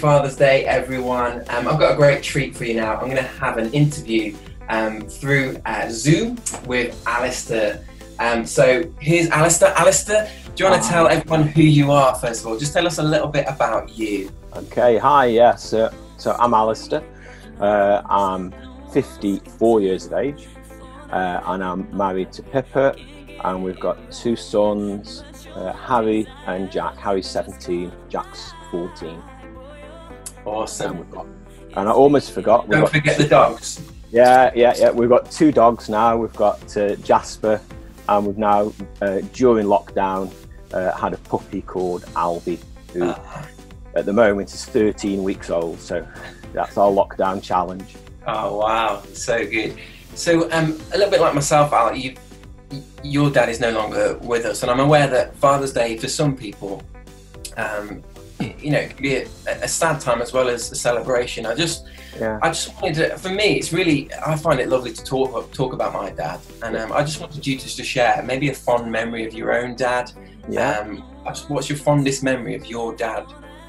Father's Day, everyone. Um, I've got a great treat for you now. I'm going to have an interview um, through uh, Zoom with Alistair. Um, so here's Alistair. Alistair, do you want to tell everyone who you are, first of all? Just tell us a little bit about you. Okay, hi, yes. Uh, so I'm Alistair. Uh, I'm 54 years of age uh, and I'm married to Pippa and we've got two sons, uh, Harry and Jack. Harry's 17, Jack's 14. Awesome. And, and I almost forgot. Don't forget two, the dogs. Yeah, yeah, yeah. We've got two dogs now. We've got uh, Jasper, and we've now, uh, during lockdown, uh, had a puppy called Albie, who uh. at the moment is 13 weeks old. So that's our lockdown challenge. Oh, wow. So good. So, um, a little bit like myself, Al, you, your dad is no longer with us, and I'm aware that Father's Day for some people um, you know, it can be a, a, sad time as well as a celebration. I just, yeah. I just wanted to, for me, it's really, I find it lovely to talk talk about my dad, and um, I just wanted you just to share maybe a fond memory of your own dad. Yeah. Um, what's your fondest memory of your dad?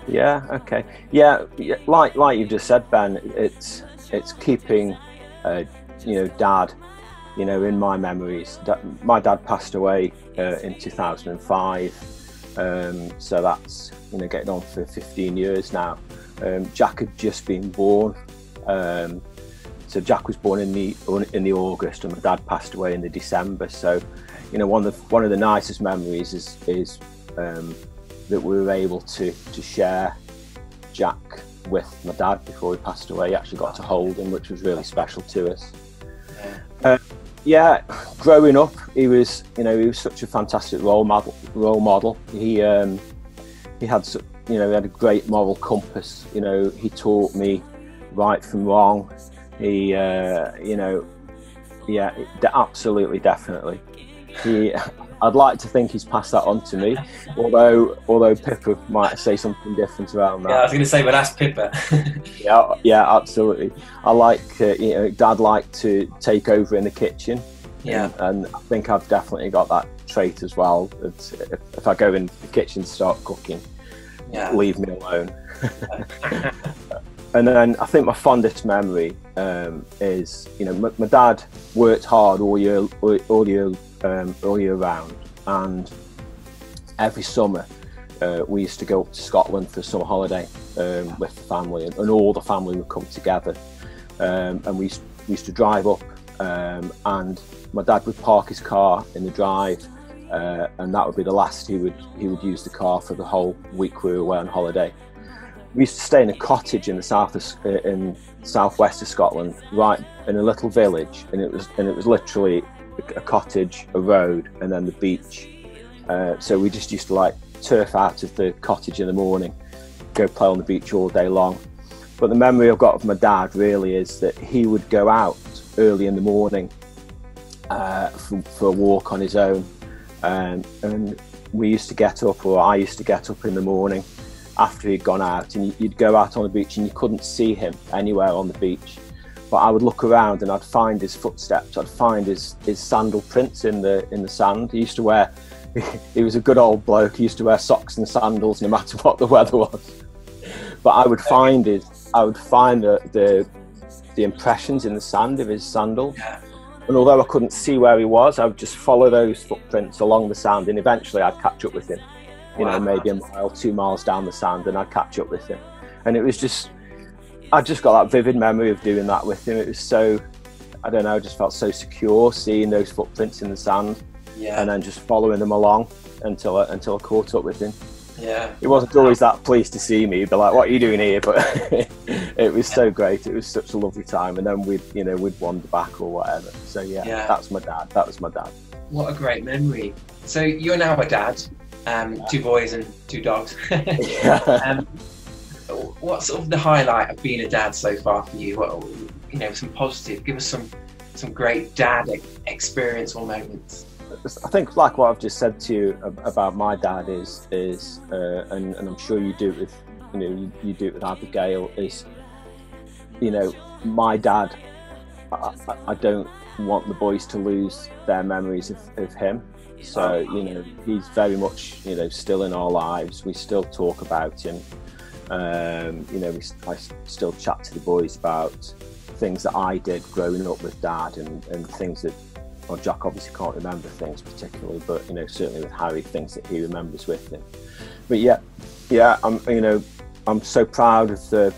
Yeah. Okay. Yeah. Like like you've just said, Ben. It's it's keeping, uh, you know, dad. You know, in my memories, my dad passed away uh, in 2005 um, so that's you know getting on for 15 years now. Um, Jack had just been born. Um, so Jack was born in the in the August, and my dad passed away in the December. So, you know, one of the, one of the nicest memories is is um, that we were able to to share Jack with my dad before he passed away. He actually got to hold him, which was really special to us. Uh, yeah, growing up, he was, you know, he was such a fantastic role model. Role model. He, um, he had, you know, he had a great moral compass. You know, he taught me right from wrong. He, uh, you know, yeah, absolutely, definitely. He, I'd like to think he's passed that on to me, although although Pippa might say something different around that. Yeah, I was going to say, but that's Pippa. yeah, yeah, absolutely. I like, uh, you know, Dad liked to take over in the kitchen. Yeah, and, and I think I've definitely got that trait as well. That if, if I go in the kitchen, start cooking, yeah. leave me alone. and then I think my fondest memory um, is, you know, my, my, dad worked hard all year, all, all year um, all year round, and every summer uh, we used to go up to Scotland for summer holiday um, with the family, and, and, all the family would come together, um, and we used, we used to drive up, um, and my dad would park his car in the drive. Uh, and that would be the last he would he would use the car for the whole week we were away on holiday. We used to stay in a cottage in the south of, uh, in southwest of Scotland, right in a little village, and it was and it was literally a cottage, a road, and then the beach. Uh, so we just used to like turf out of the cottage in the morning, go play on the beach all day long. But the memory I've got of my dad really is that he would go out early in the morning uh, for, for, a walk on his own. Um, and we used to get up, or I used to get up in the morning after he'd gone out, and you'd go out on the beach and you couldn't see him anywhere on the beach but I would look around and I'd find his footsteps. I'd find his, his sandal prints in the in the sand. He used to wear. He was a good old bloke. He used to wear socks and sandals no matter what the weather was. But I would find his. I would find the the, the impressions in the sand of his sandals. And although I couldn't see where he was, I would just follow those footprints along the sand, and eventually I'd catch up with him. You wow. know, maybe a mile, two miles down the sand, and I'd catch up with him. And it was just I just got that vivid memory of doing that with him. It was so, I don't know, I just felt so secure seeing those footprints in the sand, yeah. and then just following them along until I, until I caught up with him. Yeah, he wasn't always that pleased to see me, but like, "What are you doing here?" But it was so great. It was such a lovely time, and then we'd, you know, we'd wander back or whatever. So yeah, yeah. that's my dad. That was my dad. What a great memory. So you're now a dad, um, two boys and two dogs. um, what's sort of the highlight of being a dad so far for you? What, you know, some positive. Give us some some great dad experience or moments. I think, like what I've just said to you about my dad is is, uh, and, and I'm sure you do it with, you know, you, you do it with Abigail. Is, you know, my dad. I, I don't want the boys to lose their memories of, of him. So you know, he's very much you know still in our lives. We still talk about him Um, you know, we, I still chat to the boys about things that I did growing up with dad and, and things that, well, Jack obviously can't remember things particularly, but, you know, certainly with Harry, things that he remembers with him. But yeah, yeah, I'm, you know, I'm so proud of the,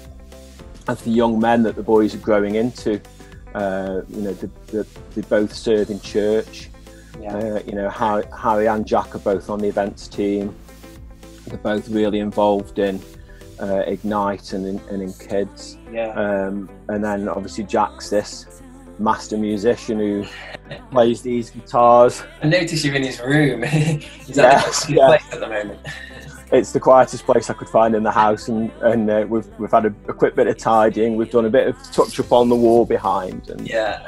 of the young men that the boys are growing into. Uh, you know, they, both serve in church. Yeah. Uh, you know, Harry, Harry and Jack are both on the events team. They're both really involved in uh, Ignite and in, and in kids. yeah. Um, and then obviously Jack's this master musician who plays these guitars. I notice you're in his room. He's Yes, yeah. place at the moment. It's the quietest place I could find in the house, and, and uh, we've we've had a, a quick bit of tidying. We've done a bit of touch up on the wall behind, and Yeah.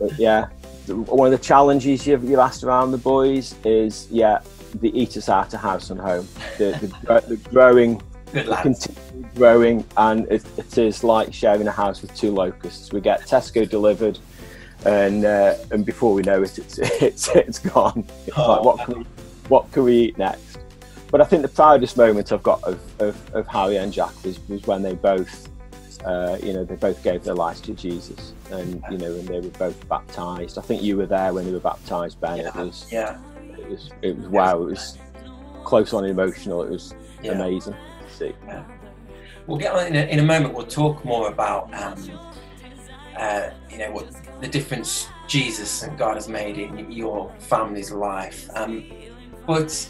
But yeah, one of the challenges you've, you've asked around the boys is yeah, the eat us out of house and home. The, the, the growing, Good lad. continue growing, and it, it is like sharing a house with two locusts. We get Tesco delivered, and uh, and before we know it, it's it's, it's gone. It's Oh. like what can we, what can we eat next? But I think the proudest moment I've got of, of, of Harry and Jack was, was when they both uh, you know, they both gave their lives to Jesus, and you know, and they were both baptized. I think you were there when they were baptized, Ben. It was, Yeah. it was, it was wow. It was close on emotional. It was Yeah. amazing see. We'll get on in a, in a moment. We'll talk more about, um, uh, you know, what the difference Jesus and God has made in your family's life. Um, but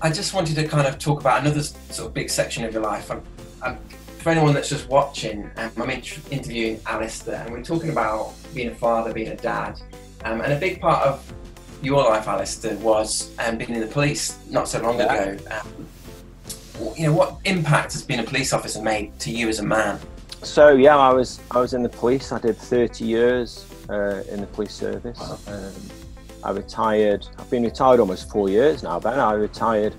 I just wanted to kind of talk about another sort of big section of your life. I'm, I'm, for anyone that's just watching, um, I'm int- interviewing Alistair, and we're talking about being a father, being a dad, um, and a big part of your life, Alistair, was um, being in the police not so long Yeah. ago. You know, what impact has being a police officer made to you as a man? So yeah, I was I was in the police. I did 30 years uh, in the police service. Wow. Um, I retired. I've been retired almost four years now, Ben. I retired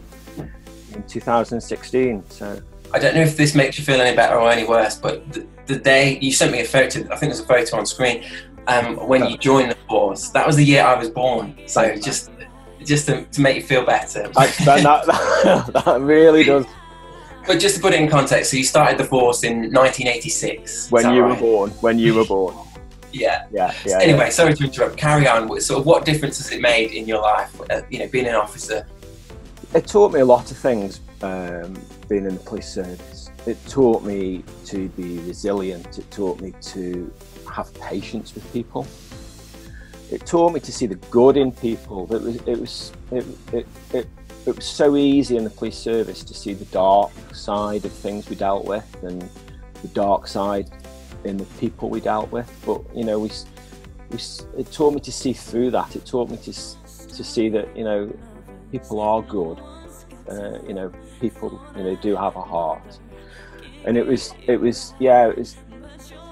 in 2016. So I don't know if this makes you feel any better or any worse, but the, the day you sent me a photo, I think there's a photo on screen, um, when you joined the force, that was the year I was born. So just just to, to make you feel better. That, that, that really does. But just to put it in context, so you started the force in 1986. When you were born. When you were born. Yeah. Yeah. Yeah. anyway, sorry to interrupt. Carry on. What- Sort of, what difference has it made in your life? Uh, you know, being an officer. it taught me a lot of things um, being in the police service. It taught me to be resilient. It taught me to have patience with people. It taught me to see the good in people. It was it was it, it, it, it was so easy in the police service to see the dark side of things we dealt with and the dark side in the people we dealt with. But you know, we, we it taught me to see through that. It taught me to to see that you know people are good. Uh, you know, people you know do have a heart, and it was it was yeah it was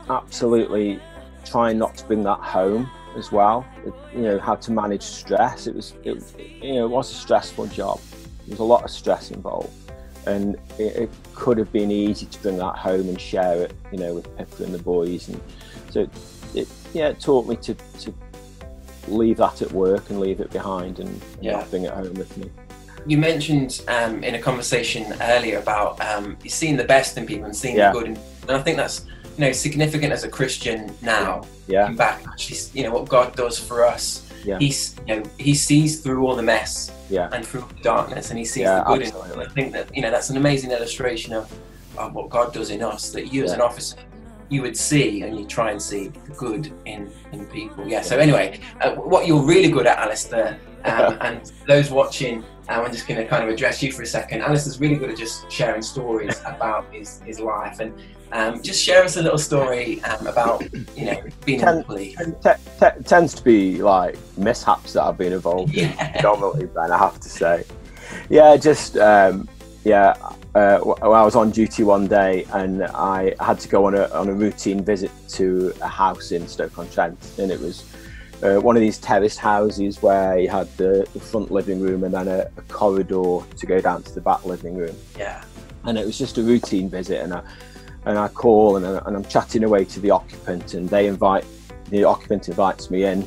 absolutely trying not to bring that home as well. It, you know how to manage stress. It was it, you know it was a stressful job. There was a lot of stress involved, and it, it could have been easy to bring that home and share it. You know with Pippa and the boys, and so it, it yeah it taught me to to leave that at work and leave it behind and, and Yeah. not bring it home with me. You mentioned um, in a conversation earlier about um, seeing the best in people and seeing Yeah. the good, in, and I think that's you know significant as a Christian now. Yeah, back, actually, you know what God does for us. Yeah. He's you know He sees through all the mess yeah, and through the darkness, and He sees Yeah, the good in us. absolutely. I think that you know that's an amazing illustration of, of what God does in us. That you as an officer, you would see and you try and see the good in in people. Yeah. So anyway, uh, what you're really good at, Alistair, um, and those watching. Um, I'm just going to kind of address you for a second. Alistair's really good at just sharing stories about his, his life, and um, just share us a little story um, about you know being in Ten- t- tends to be like mishaps that I've been involved in Yeah. predominantly, Ben. I have to say, yeah, just um, yeah. Uh, I was on duty one day and I had to go on a on a routine visit to a house in Stoke on Trent, and it was uh, one of these terraced houses where you had the, the front living room and then a, a corridor to go down to the back living room. Yeah. and it was just a routine visit and I and I call and, I, and I'm chatting away to the occupant and they invite the occupant invites me in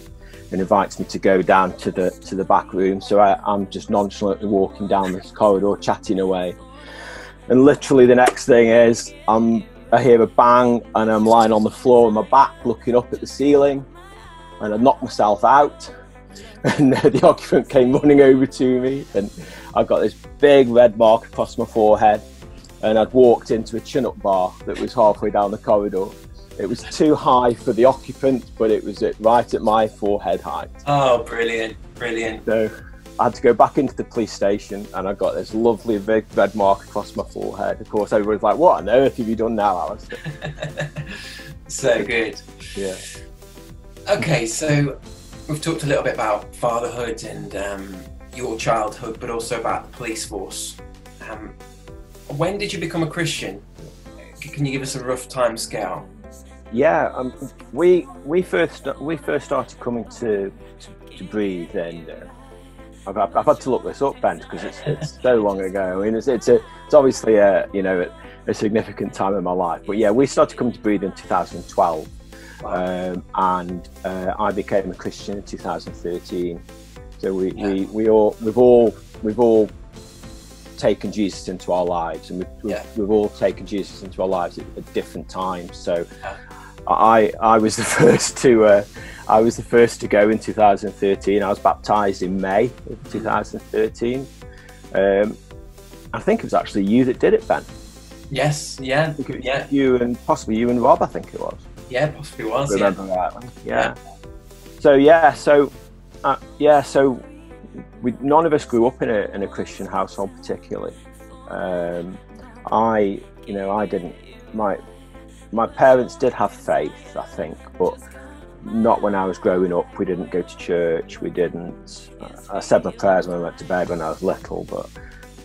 and invites me to go down to the to the back room. So I, I'm just nonchalantly walking down this corridor chatting away. And literally the next thing is I'm I hear a bang and I'm lying on the floor on my back looking up at the ceiling and I knocked myself out and the occupant came running over to me and I got this big red mark across my forehead and I'd walked into a chin-up bar that was halfway down the corridor. It was too high for the occupant, but it was at, right at my forehead height. Oh, brilliant, brilliant. So I had to go back into the police station and I got this lovely big red mark across my forehead. Of course, everyone's like, what on earth have you done now, Alistair? so good. Yeah. Okay, so we've talked a little bit about fatherhood and um, your childhood, but also about the police force. Um, when did you become a Christian? Can you give us a rough time scale? Yeah, um, we we first we first started coming to to, to breathe, and uh, I've, I've, had to look this up, Ben, because it's, it's so long ago. I mean, it's it's, a, it's obviously a you know a, a, significant time in my life. But yeah, we started coming to breathe in 2012, wow. Um, and uh, I became a Christian in 2013. So we, yeah. we, we all we've all we've all taken Jesus into our lives, and we've, yeah. we've, all taken Jesus into our lives at, at different times. So yeah. I I was the first to uh, I was the first to go in 2013. I was baptized in May of 2013. Um, I think it was actually you that did it, Ben. Yes, yeah, yeah. You and possibly you and Rob, I think it was. Yeah, possibly was. Remember yeah. Yeah. yeah. So yeah, so uh, yeah, so we none of us grew up in a in a Christian household particularly. Um, I, you know, I didn't. My my parents did have faith, I think, but not when I was growing up. We didn't go to church. We didn't. I said my prayers when I went to bed when I was little, but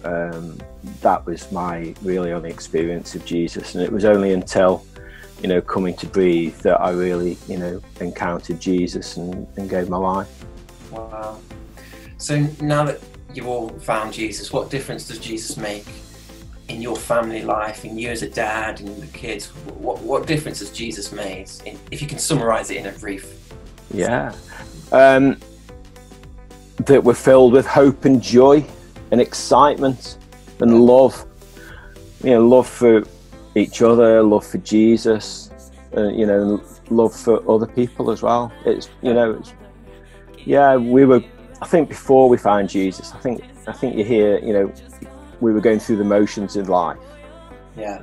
um, that was my really only experience of Jesus. And it was only until, you know, coming to breathe that I really, you know, encountered Jesus and, and gave my life. Wow. So now that you've all found Jesus, what difference does Jesus make in your family life, in you as a dad and the kids? What, what difference has Jesus made? In, if you can summarize it in a brief. Yeah. Um, that we're filled with hope and joy and excitement and love. You know, love for each other, love for Jesus, uh, you know, love for other people as well. It's, you know, it's, yeah, we were I think before we found Jesus, I think I think you hear, you know, we were going through the motions of life. Yeah.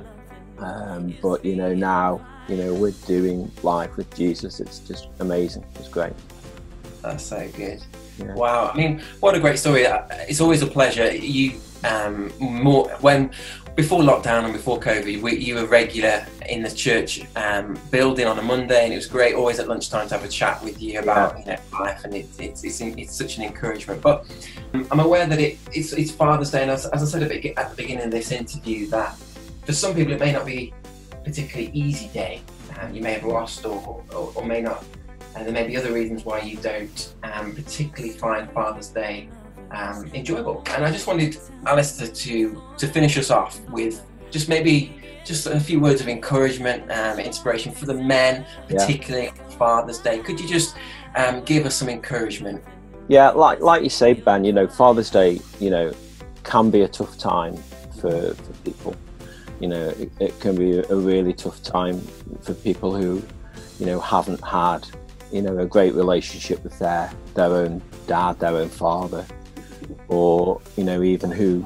Um, but you know now, you know, we're doing life with Jesus. It's just amazing. It's great. That's so good. Yeah. Wow. I mean, what a great story. It's always a pleasure. You um, more when before lockdown and before COVID, we, you were regular in the church um, building on a Monday, and it was great always at lunchtime to have a chat with you about yeah. you know, life, and it, it's, it's, it's such an encouragement. But um, I'm aware that it, it's, it's Father's Day, and as, as I said at the beginning of this interview, that for some people it may not be a particularly easy day. Um, you may have lost or, or, or, may not, and there may be other reasons why you don't um, particularly find Father's Day um, enjoyable. And I just wanted Alistair to to finish us off with just maybe just a few words of encouragement, um, inspiration for the men, particularly yeah. Father's Day. Could you just um, give us some encouragement? Yeah, like like you say, Ben. You know, Father's Day, you know, can be a tough time for, for people. You know, it, it can be a really tough time for people who, you know, haven't had, you know, a great relationship with their their own dad, their own father or you know even who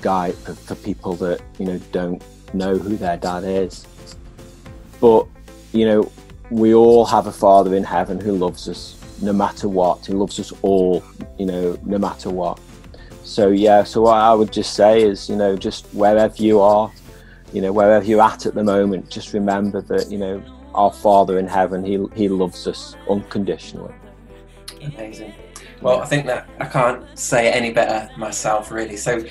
guide for, for people that you know don't know who their dad is. But you know we all have a father in heaven who loves us no matter what he loves us all you know no matter what. So yeah so what i would just say is you know just wherever you are you know wherever you're at at the moment just remember that you know our father in heaven he, he loves us unconditionally. Amazing well, I think that I can't say it any better myself, really. So,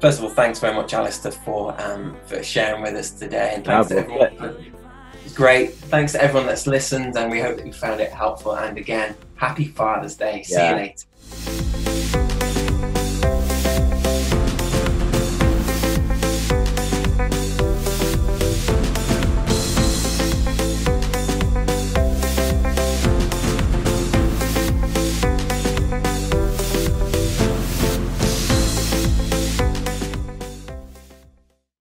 first of all, thanks very much, Alistair, for um, for sharing with us today, and thanks to everyone. For, great. Thanks to everyone that's listened, and we hope that you found it helpful. And again, happy Father's Day. See yeah. you later.